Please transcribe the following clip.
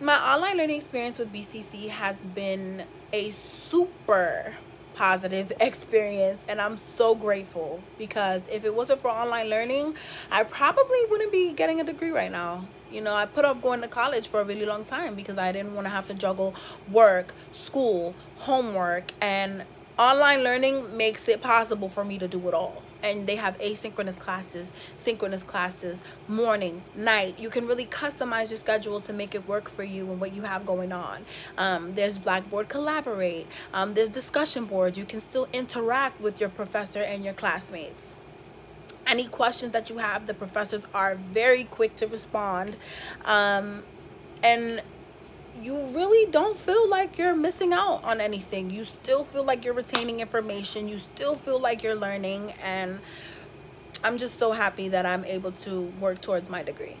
my online learning experience with BCC has been a super positive experience and I'm so grateful because if it wasn't for online learning I probably wouldn't be getting a degree right now. You know I put off going to college for a really long time because I didn't want to have to juggle work school homework and online learning makes it possible for me to do it all. And they have asynchronous classes synchronous classes morning night. You can really customize your schedule to make it work for you and what you have going on. Um, there's blackboard collaborate. Um, there's discussion boards you can still interact with your professor and your classmates. Any questions that you have the professors are very quick to respond. Um, and you really don't feel like you're missing out on anything. You still feel like you're retaining information. You still feel like you're learning. And I'm just so happy that I'm able to work towards my degree.